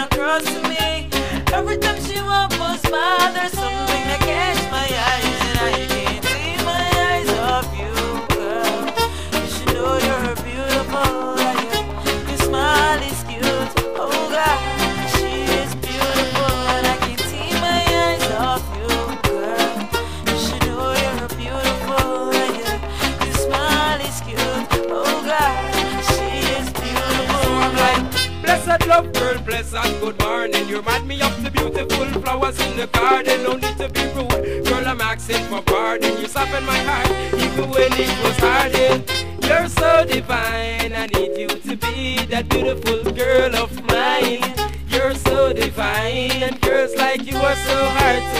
across to me. Every time she walks by, there's something that catch my eyes. Love girl, blessed good morning. You remind me of the beautiful flowers in the garden. No need to be rude, girl I'm asking for pardon. You soften my heart, even when it was hardened You're so divine, I need you to be That beautiful girl of mine. You're so divine, and girls like you are so hard to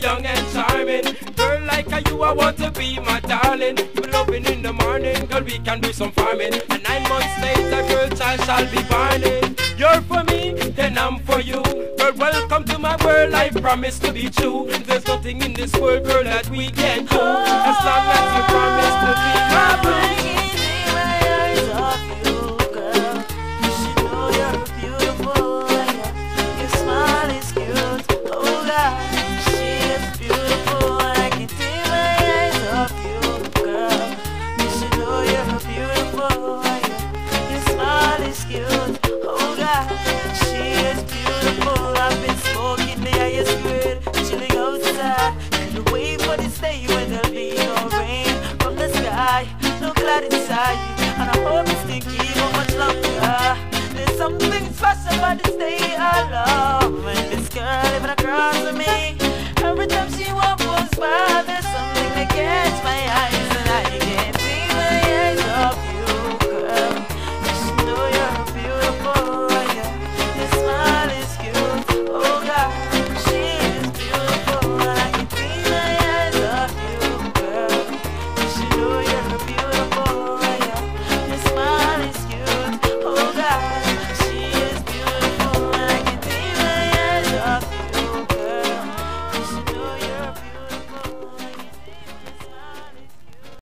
young and charming. Girl like a you, I want to be my darling. We're loving in the morning, girl, we can do some farming. And nine months later, girl, child shall be born You're for me, then I'm for you. Girl, welcome to my world, I promise to be true. There's nothing in this world, girl, that we can't do No cloud inside. And I hope it's thinking for much longer. There's something special about this day